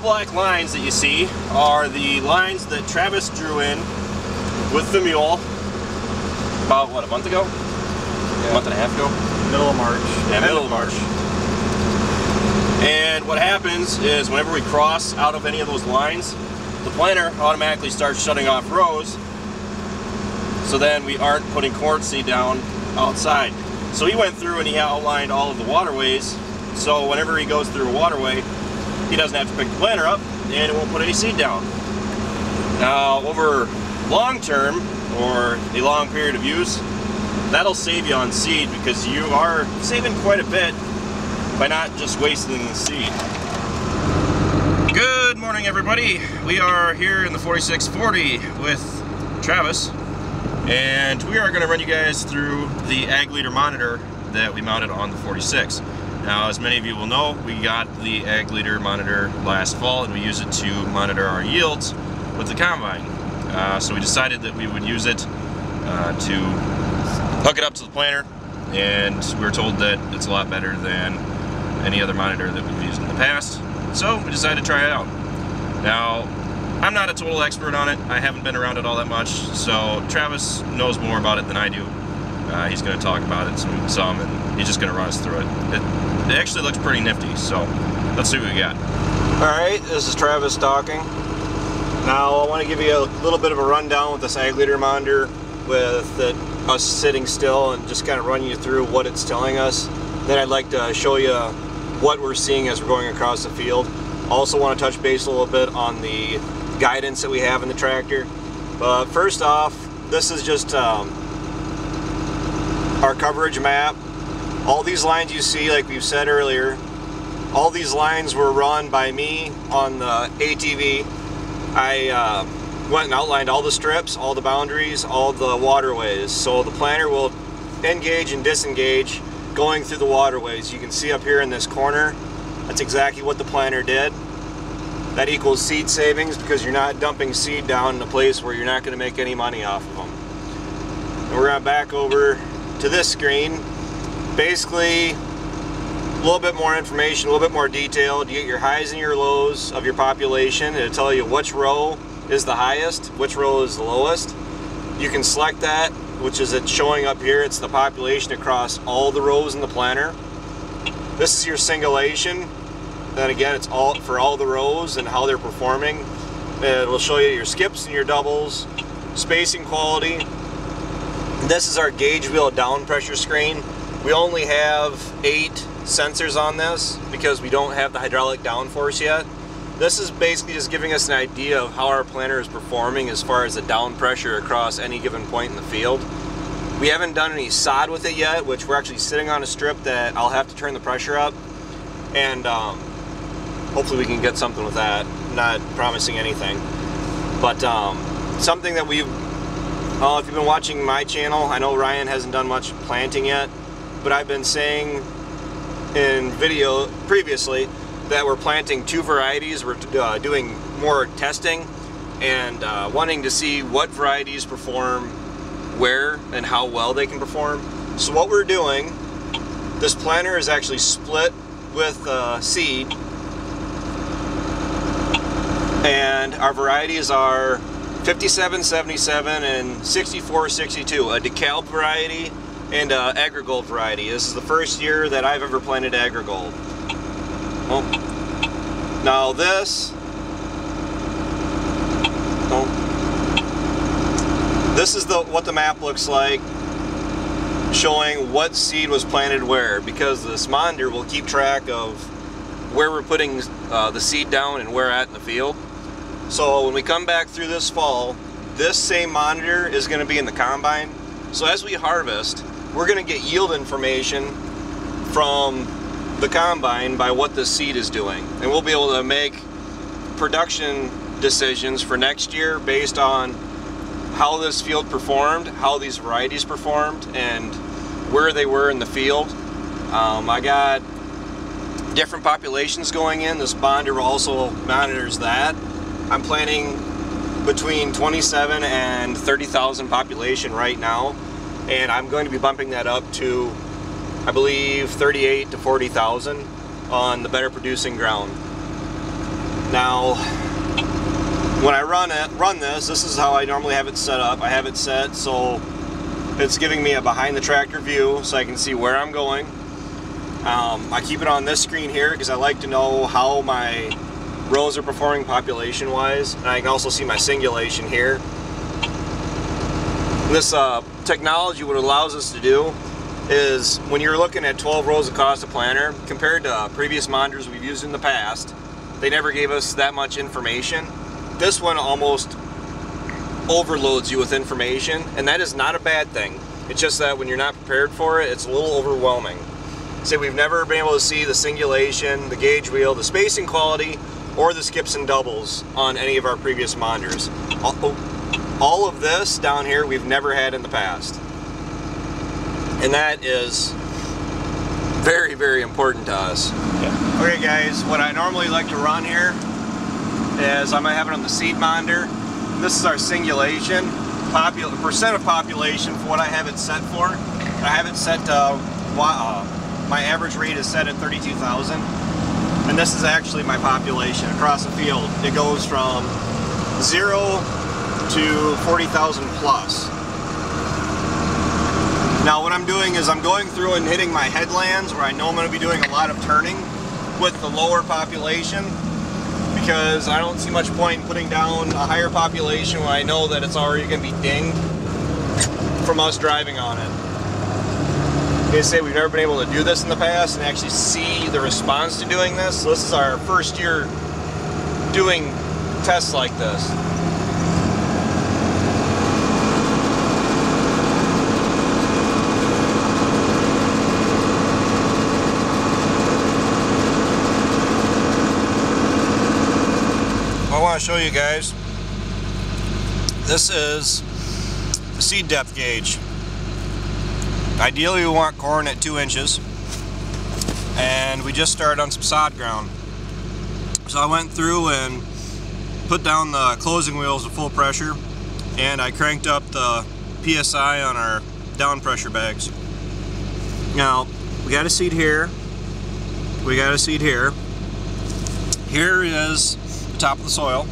black lines that you see are the lines that Travis drew in with the mule about, what, a month ago? Yeah. A month and a half ago? Middle of March. Yeah, middle of March. And what happens is whenever we cross out of any of those lines, the planter automatically starts shutting off rows so then we aren't putting corn seed down outside. So he went through and he outlined all of the waterways so whenever he goes through a waterway he doesn't have to pick the planter up and it won't put any seed down. Now over long term or a long period of use that'll save you on seed because you are saving quite a bit by not just wasting the seed. Good morning everybody. We are here in the 4640 with Travis and we are going to run you guys through the ag leader monitor that we mounted on the 46. Now as many of you will know we got the ag leader monitor last fall and we use it to monitor our yields with the combine. Uh, so we decided that we would use it uh, to hook it up to the planter and we were told that it's a lot better than any other monitor that we've used in the past. So we decided to try it out. Now, I'm not a total expert on it. I haven't been around it all that much, so Travis knows more about it than I do. Uh, he's going to talk about it some, some, and he's just going to run us through it. it. It actually looks pretty nifty, so let's see what we got. Alright, this is Travis talking. Now I want to give you a little bit of a rundown with this ag leader monitor with us sitting still and just kind of run you through what it's telling us. Then I'd like to show you what we're seeing as we're going across the field. Also want to touch base a little bit on the guidance that we have in the tractor. But first off, this is just um, our coverage map. All these lines you see, like we've said earlier, all these lines were run by me on the ATV. I uh, went and outlined all the strips, all the boundaries, all the waterways. So the planter will engage and disengage going through the waterways. You can see up here in this corner, that's exactly what the planter did. That equals seed savings because you're not dumping seed down in a place where you're not going to make any money off of them. And we're going to back over to this screen. Basically, a little bit more information, a little bit more detail. You get your highs and your lows of your population. It'll tell you which row is the highest, which row is the lowest. You can select that which is it showing up here. It's the population across all the rows in the planter. This is your singulation. Then again, it's all for all the rows and how they're performing. It will show you your skips and your doubles, spacing quality. This is our gauge wheel down pressure screen. We only have eight sensors on this because we don't have the hydraulic downforce yet. This is basically just giving us an idea of how our planter is performing as far as the down pressure across any given point in the field. We haven't done any sod with it yet, which we're actually sitting on a strip that I'll have to turn the pressure up. And um, hopefully we can get something with that. Not promising anything. But um, something that we've, well, if you've been watching my channel, I know Ryan hasn't done much planting yet, but I've been saying in video previously that we're planting two varieties. We're uh, doing more testing and uh, wanting to see what varieties perform where and how well they can perform. So what we're doing, this planter is actually split with uh, seed and our varieties are 5777 and 6462, a DeKalb variety and a AgriGold variety. This is the first year that I've ever planted AgriGold. Oh. Now this, oh. this is the what the map looks like, showing what seed was planted where, because this monitor will keep track of where we're putting uh, the seed down and where at in the field. So when we come back through this fall, this same monitor is going to be in the combine. So as we harvest, we're going to get yield information from the combine by what the seed is doing. And we'll be able to make production decisions for next year based on how this field performed, how these varieties performed, and where they were in the field. Um, I got different populations going in. This bonder also monitors that. I'm planning between 27 and 30,000 population right now, and I'm going to be bumping that up to I believe 38 to 40,000 on the better producing ground. Now, when I run it, run this, this is how I normally have it set up. I have it set so it's giving me a behind the tractor view so I can see where I'm going. Um, I keep it on this screen here because I like to know how my rows are performing population wise and I can also see my singulation here. This uh, technology what it allows us to do is when you're looking at 12 rows of Costa Planner compared to uh, previous monitors we've used in the past they never gave us that much information. This one almost overloads you with information and that is not a bad thing. It's just that when you're not prepared for it it's a little overwhelming. Say we've never been able to see the singulation, the gauge wheel, the spacing quality, or the skips and doubles on any of our previous monitors. All of this down here we've never had in the past. And that is very, very important to us. Yeah. Okay guys, what I normally like to run here is I might have it on the seed monitor. This is our singulation, popul percent of population for what I have it set for. I have it set to uh, my average rate is set at 32,000 and this is actually my population across the field. It goes from zero to 40,000 plus. Now what I'm doing is I'm going through and hitting my headlands where I know I'm going to be doing a lot of turning with the lower population because I don't see much point in putting down a higher population when I know that it's already going to be dinged from us driving on it. They say we've never been able to do this in the past and actually see the response to doing this. So this is our first year doing tests like this. Show you guys this is the seed depth gauge Ideally we want corn at two inches and we just started on some sod ground. So I went through and put down the closing wheels at full pressure and I cranked up the PSI on our down pressure bags. Now we got a seed here, we got a seed here. Here is top of the soil.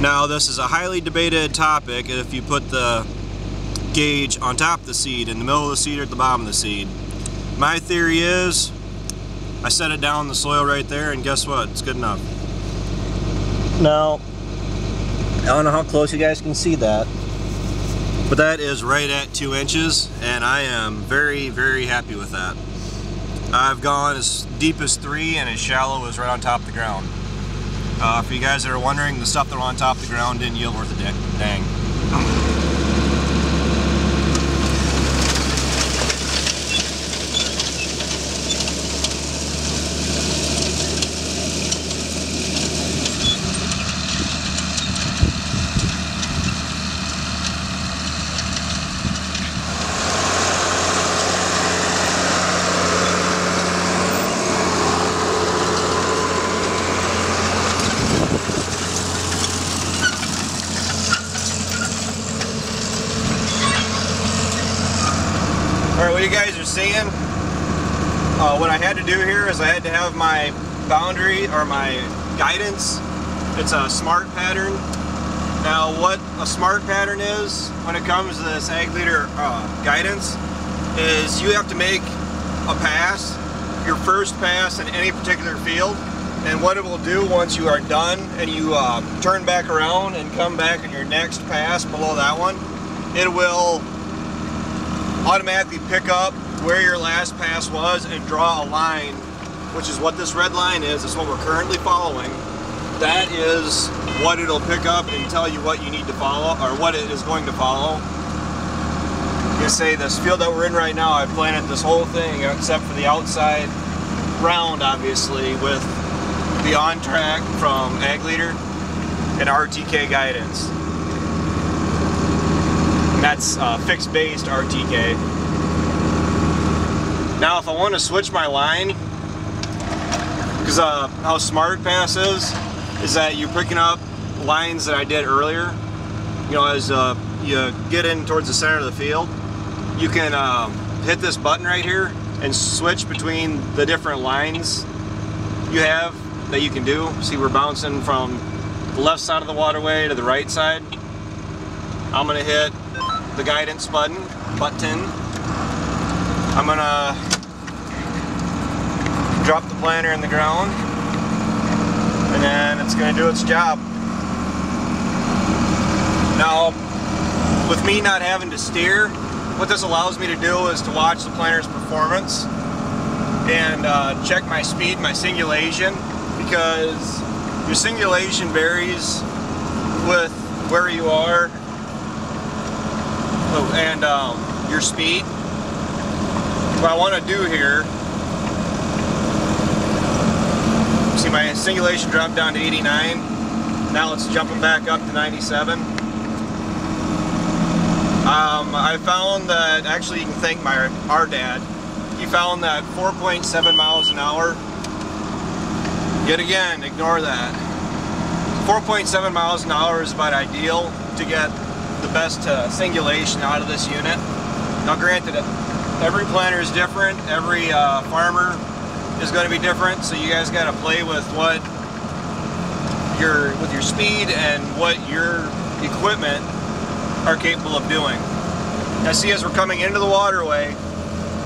Now this is a highly debated topic if you put the gauge on top of the seed, in the middle of the seed or at the bottom of the seed. My theory is I set it down in the soil right there and guess what? It's good enough. Now, I don't know how close you guys can see that, but that is right at two inches and I am very, very happy with that. I've gone as deep as three and as shallow as right on top of the ground. Uh, for you guys that are wondering, the stuff that were on top of the ground didn't yield worth a dang. you guys are seeing, uh, what I had to do here is I had to have my boundary or my guidance. It's a smart pattern. Now what a smart pattern is when it comes to this ag leader uh, guidance is you have to make a pass, your first pass in any particular field and what it will do once you are done and you uh, turn back around and come back in your next pass below that one, it will automatically pick up where your last pass was and draw a line, which is what this red line is. It's what we're currently following. That is what it'll pick up and tell you what you need to follow or what it is going to follow. You say this field that we're in right now, I planted this whole thing except for the outside round, obviously, with the on track from Ag Leader and RTK guidance that's uh, fixed based RTK. Now if I want to switch my line, because uh, how SmartPath is, is that you're picking up lines that I did earlier. You know, as uh, you get in towards the center of the field, you can uh, hit this button right here and switch between the different lines you have that you can do. See, we're bouncing from the left side of the waterway to the right side. I'm gonna hit the guidance button, button. I'm gonna drop the planter in the ground and then it's gonna do its job. Now, with me not having to steer, what this allows me to do is to watch the planter's performance and uh, check my speed, my singulation, because your singulation varies with where you are oh, and um, your speed. What I want to do here, see my singulation dropped down to 89. Now it's jumping back up to 97. Um, I found that, actually you can thank my our dad, he found that 4.7 miles an hour, yet again, ignore that. 4.7 miles an hour is about ideal to get the best uh, singulation out of this unit. Now granted, every planter is different, every uh, farmer is going to be different, so you guys got to play with what your with your speed and what your equipment are capable of doing. I see as we're coming into the waterway,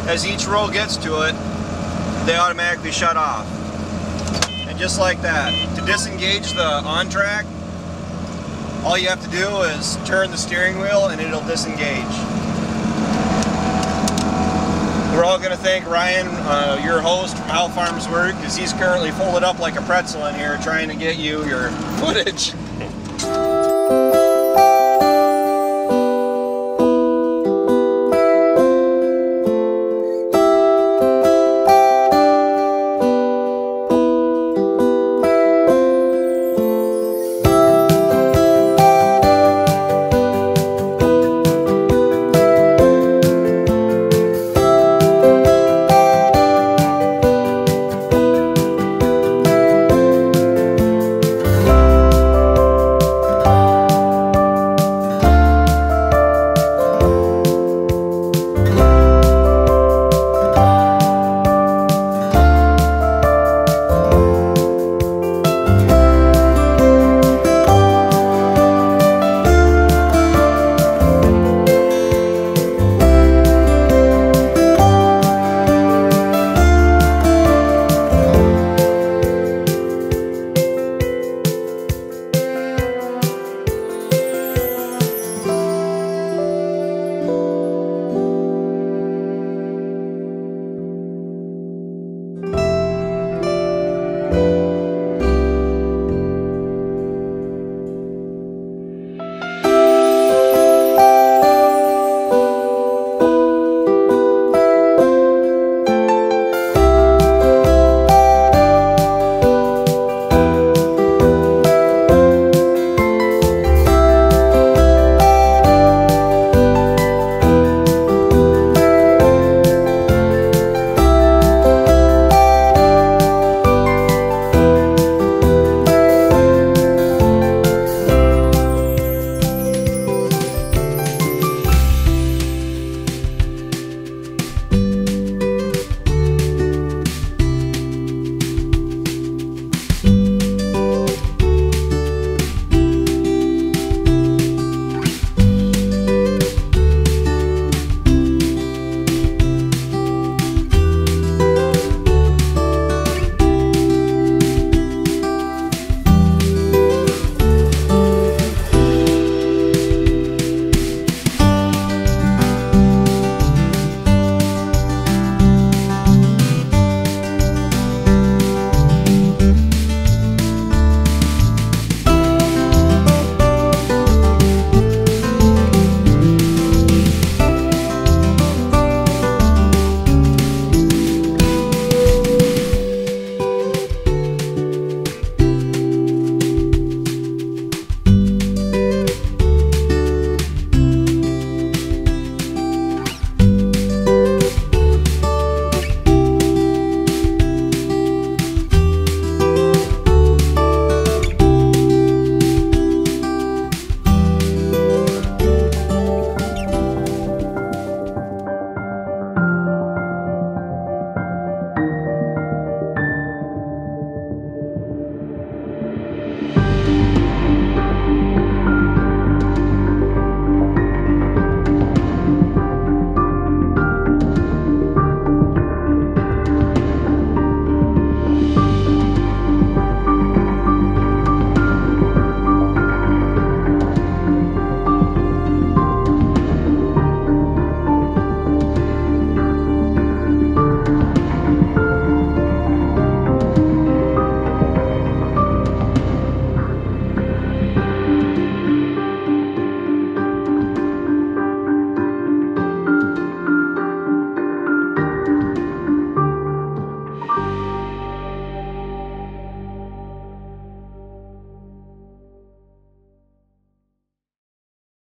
as each roll gets to it, they automatically shut off. And just like that, to disengage the on-track, all you have to do is turn the steering wheel and it'll disengage. We're all going to thank Ryan, uh, your host from How Farms Work, because he's currently folded up like a pretzel in here trying to get you your footage.